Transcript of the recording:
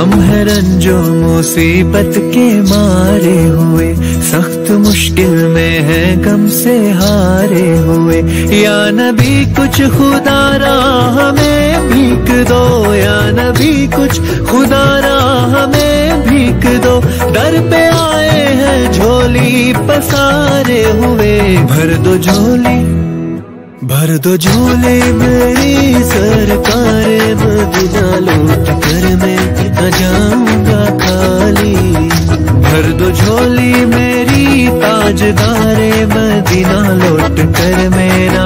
हम है रंजो मुसीबत के मारे हुए, सख्त मुश्किल में है गम से हारे हुए। या नबी, कुछ खुदा खुदारा हमें भीख दो, या नबी, कुछ खुदा खुदारा हमें भीख दो। दर पे आए हैं झोली, पसारे हुए, भर दो झोली, भर दो झोले मेरी सरकार जाऊँगा खाली। भर दो झोली मेरी ताजदारे मदीना लौट कर मेरा